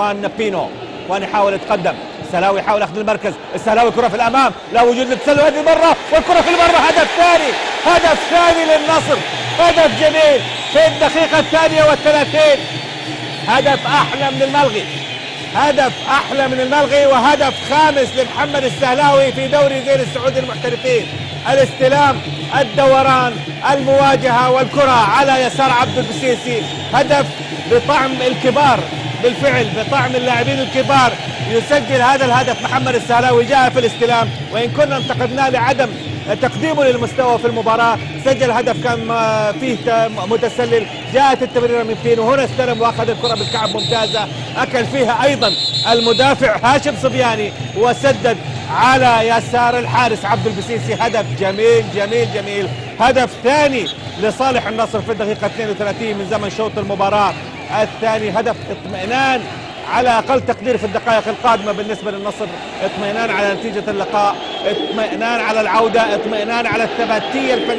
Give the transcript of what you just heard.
وان بينو وان يحاول يتقدم. السهلاوي يحاول اخذ المركز. السهلاوي كرة في الأمام. لا وجود للتسلل. هذه المره والكرة في المره هدف ثاني. هدف ثاني للنصر. هدف جميل. في الدقيقة الثانية والثلاثين. هدف أحلى من الملغي. هدف أحلى من الملغي. وهدف خامس لمحمد السهلاوي في دوري زين السعودي المحترفين. الاستلام الدوران المواجهة والكرة على يسار عبد البسيسي. هدف بطعم الكبار. بالفعل بطعم اللاعبين الكبار يسجل هذا الهدف محمد السهلاوي جاء في الاستلام. وإن كنا انتقدناه لعدم تقديمه للمستوى في المباراة سجل هدف كان فيه متسلل. جاءت التمريرة من فين وهنا استلم وأخذ الكرة بالكعب ممتازة. أكل فيها أيضا المدافع هاشم صبياني وسدد على يسار الحارس عبد البسيسي. هدف جميل جميل جميل. هدف ثاني لصالح النصر في الدقيقة 32 من زمن شوط المباراة. الثاني هدف اطمئنان على أقل تقدير في الدقائق القادمة بالنسبة للنصر. اطمئنان على نتيجة اللقاء. اطمئنان على العودة. اطمئنان على الثباتية الفنية.